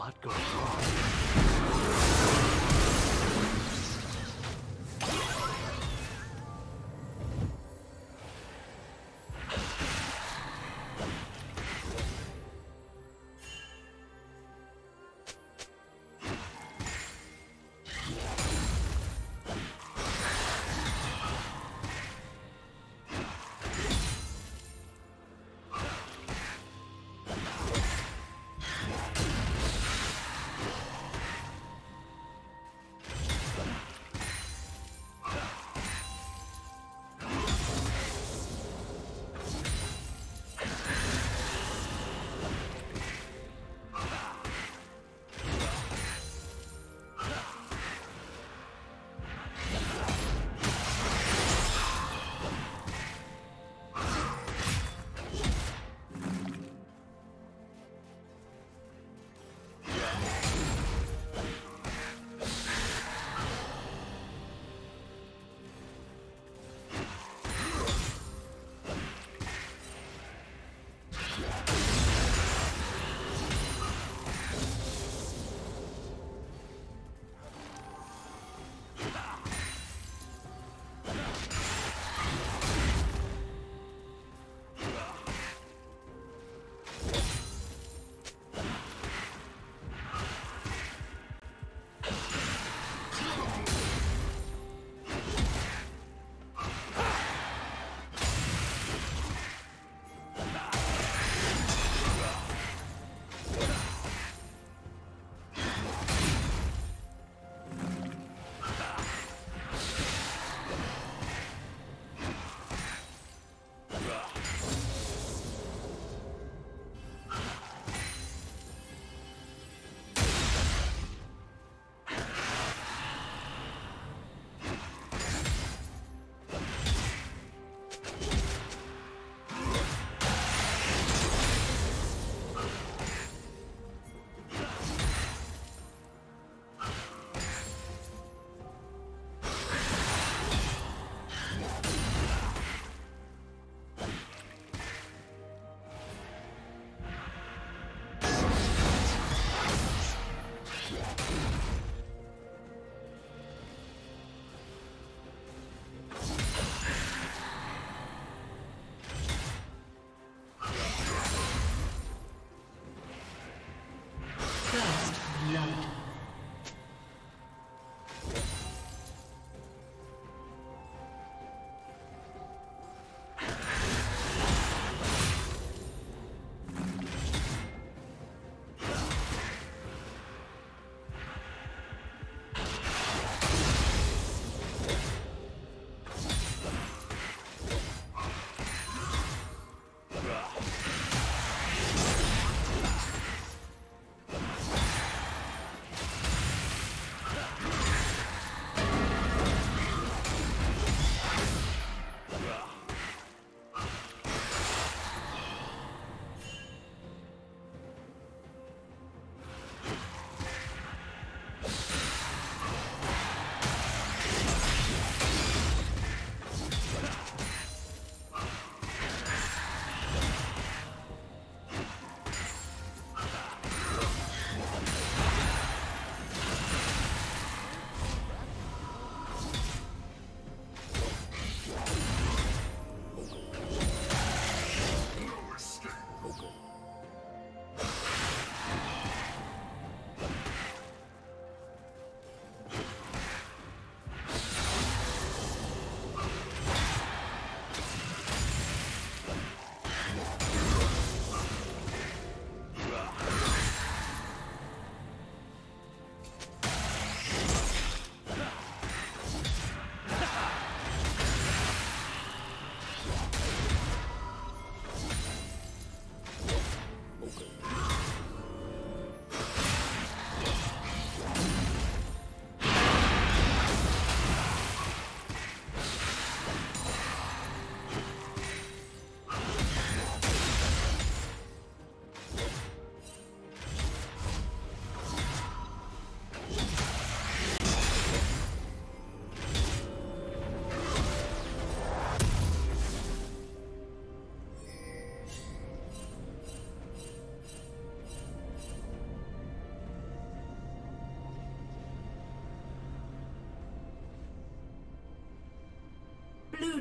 lot goes wrong.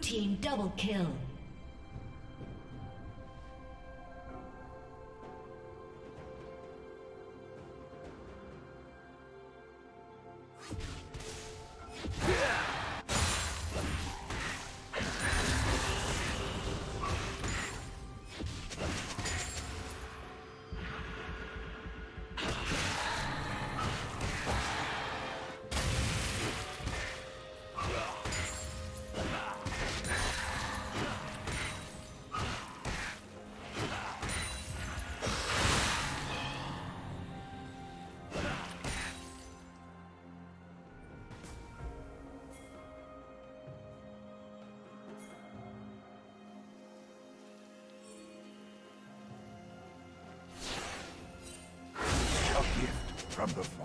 Team double kill. From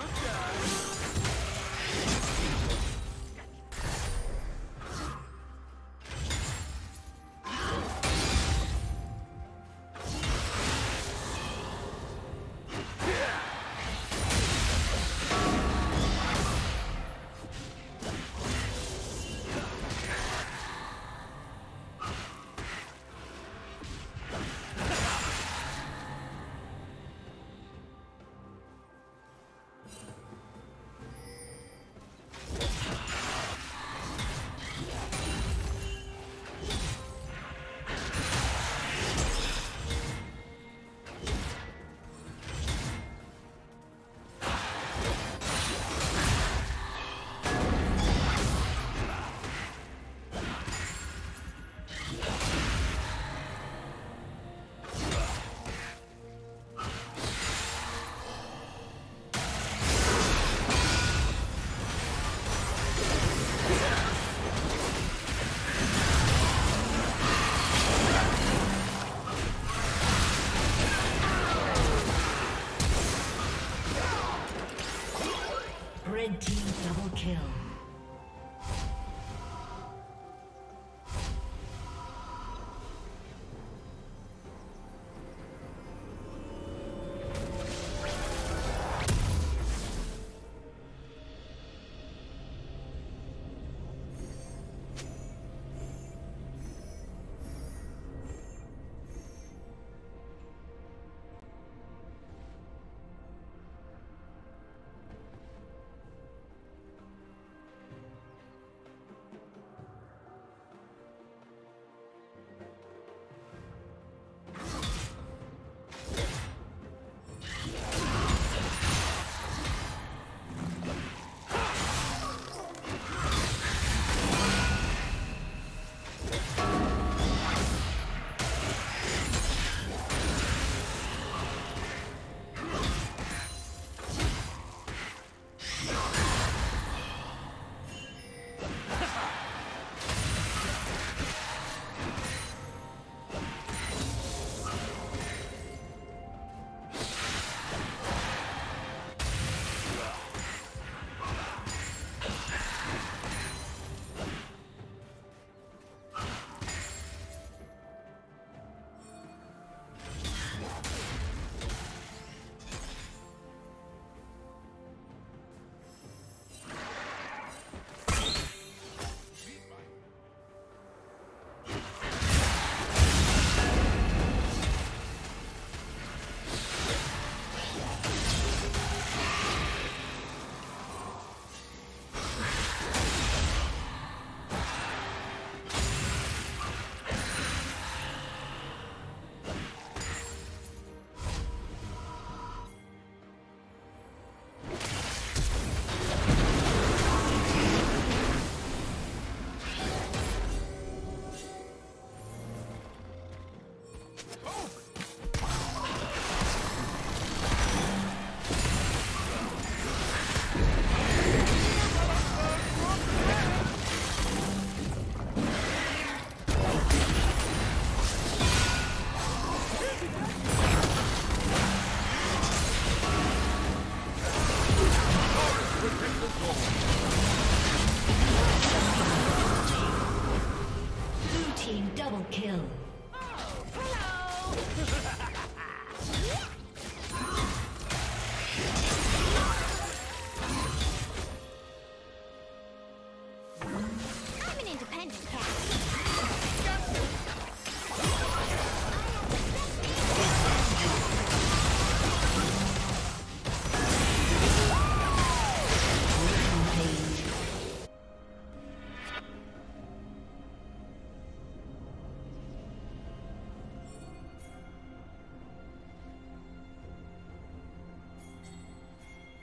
good, guys.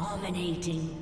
Dominating.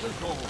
Protect